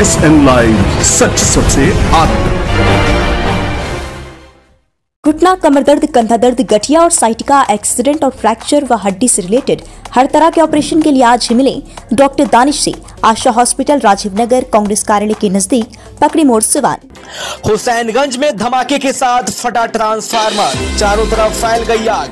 S N live सच सबसे आगे घुटना, कमर दर्द, कंधा दर्द, गठिया और साइटिका, एक्सीडेंट और फ्रैक्चर व हड्डी से रिलेटेड। हर तरह के ऑपरेशन के लिए आज मिले डॉक्टर दानिश से आशा हॉस्पिटल, राजीव नगर, कांग्रेस कार्यालय के नज़दीक, पकड़ी मोड़ सिवान हुसैनगंज में धमाके के साथ फटा ट्रांसफार्मर, चारों तरफ़ फैल गई आग।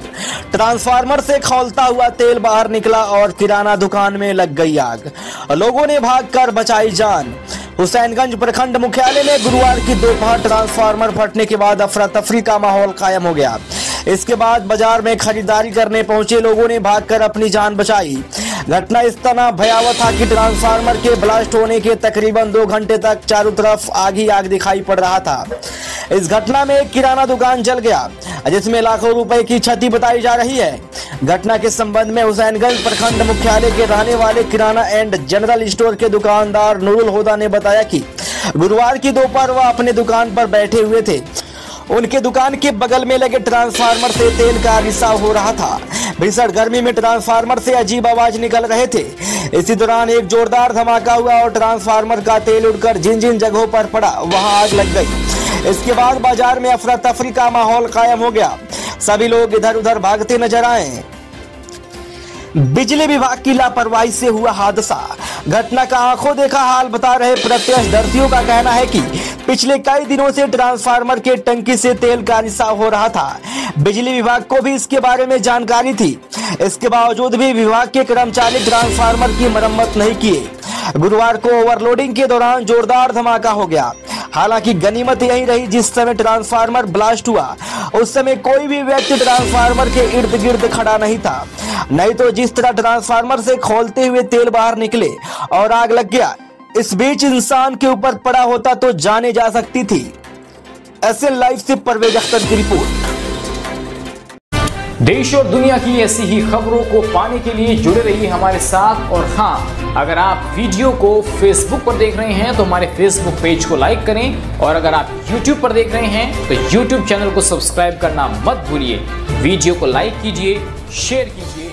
ट्रांसफार्मर से खौलता हुआ तेल बाहर निकला और किराना दुकान में लग गई आग। लोगों ने भागकर बचाई जान। हुसैनगंज, प्रखंड मुख्यालय में गुरुवार की दोपहर ट्रांसफार्मर फटने के बाद अफरा तफरी का माहौल कायम हो गया। इसके बाद बाज़ार में खरीदारी करने पहुँचे लोगों ने भागकर अपनी जान बचाई। घटना इस तरह भयावह था कि ट्रांसफार्मर के ब्लास्ट होने के तकरीबन दो घंटे तक चारों तरफ़ आग ही आग दिखाई पड़ रहा था। इस घटना में एक किराना दुकान जल गया। जिसमें लाखों रुपए की क्षति बताई जा रही है। घटना के संबंध में हुसैनगंज प्रखंड मुख्यालय के रहने वाले किराना एंड जनरल स्टोर के दुकानदार नूरुल होदा ने बताया कि गुरुवार की दोपहर वह अपने दुकान पर बैठे हुए थे। उनके दुकान के बगल में लगे ट्रांसफार्मर से तेल का रिसाव हो रहा था। भीषण गर्मी में ट्रांसफार्मर से अजीब आवाज़ निकल रहे थे। इसी दौरान एक जोरदार धमाका हुआ और ट्रांसफार्मर का तेल उड़कर जिन जिन जगहों पर पड़ा, वहाँ आग लग गई। इसके बाद बाज़ार में अफरा तफरी का माहौल कायम हो गया। सभी लोग इधर उधर भागते नज़र आए। बिजली विभाग की लापरवाही से हुआ हादसा। घटना का आँखों देखा हाल बता रहे प्रत्यक्षदर्शियों का कहना है कि पिछले कई दिनों से ट्रांसफार्मर के टंकी से तेल का रिसाव हो रहा था। बिजली विभाग को भी इसके बारे में जानकारी थी। इसके बावजूद भी विभाग के कर्मचारी ट्रांसफार्मर की मरम्मत नहीं किए। गुरुवार को ओवरलोडिंग के दौरान जोरदार धमाका हो गया। हालाँकि गनीमत यही रही जिस समय ट्रांसफार्मर ब्लास्ट हुआ, उस समय कोई भी व्यक्ति ट्रांसफार्मर के इर्द गिर्द खड़ा नहीं था। नहीं तो जिस तरह ट्रांसफार्मर से खोलते हुए तेल बाहर निकले और आग लग गया, इस बीच इंसान के ऊपर पड़ा होता तो जाने जा सकती थी। ऐसे लाइव से परवेज अख्तर की रिपोर्ट। देश और दुनिया की ऐसी ही खबरों को पाने के लिए जुड़े रहिए हमारे साथ। और हाँ अगर आप वीडियो को फेसबुक पर देख रहे हैं तो हमारे फेसबुक पेज को लाइक करें। और अगर आप यूट्यूब पर देख रहे हैं तो यूट्यूब चैनल को सब्सक्राइब करना मत भूलिए। वीडियो को लाइक कीजिए शेयर कीजिए